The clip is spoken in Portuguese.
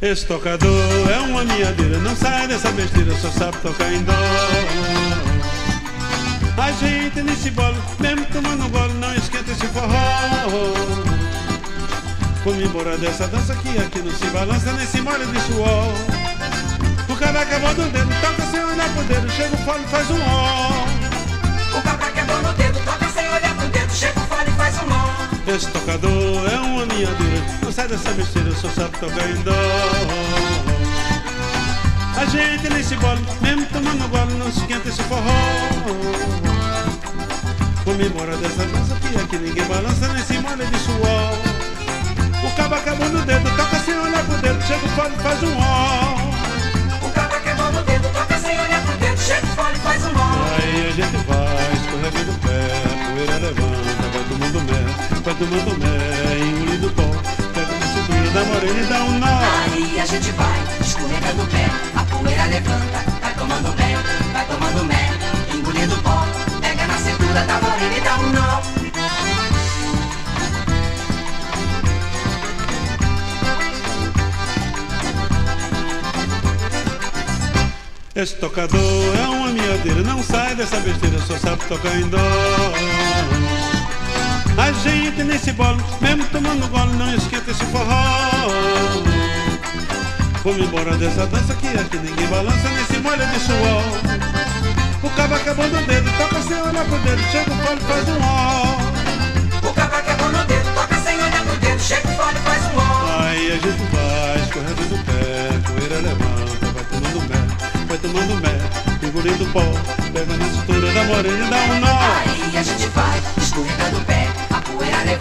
Esse tocador é uma miadeira, não sai dessa besteira, só sabe tocar em dó. A gente nesse bolo, mesmo tomando gole, não esquenta esse forró. Vamos embora dessa dança que aqui não se balança, nesse molho de suor. O cara acabou do dedo, toca sem olhar pro dedo, chega o fole faz um ó. O cabra quebrou no dedo, toca sem olhar pro dedo, chega o fole faz um nó. Esse tocador é uma miadeira, não sai dessa besteira, só sabe tocar em dó. A gente nesse bolo, mesmo tomando gole, não se esquenta esse forró. Vamos embora dessa dança que aqui ninguém balança nesse molho de suor. O cabo acabou no dedo, toca sem olhar pro dedo, chega o fole faz um ó. O cabra quebrou no dedo, toca sem olhar pro dedo, chega o fole faz um nó. Aí a gente vai, escorregando o pé, poeira levanta, vai tomando mé, vai tomando mé, engolindo da morena e dá um nó. Aí a gente vai, escorregando o pé, a poeira levanta, vai tomando mel, vai tomando mel, engolindo pó, pega na cintura da morena e dá um nó. Esse tocador é uma miadeira, não sai dessa besteira, só sabe tocar em dó. Nesse bolo, mesmo tomando gole, não esquenta esse forró. Vamos embora dessa dança que aqui ninguém balança nesse molho de suor. O cabo acabou no dedo, toca sem olhar pro dedo, chega o fole faz um ó. O cabra quebrou no dedo, toca sem olhar pro dedo, chega o fole faz um nó. Aí a gente vai, escorrendo no pé, poeira levanta, vai tomando mé, vai tomando mé, engolindo pó, pega na cintura da morena e dá um nó. Aí a gente vai, escorregando o pé, a poeira levanta,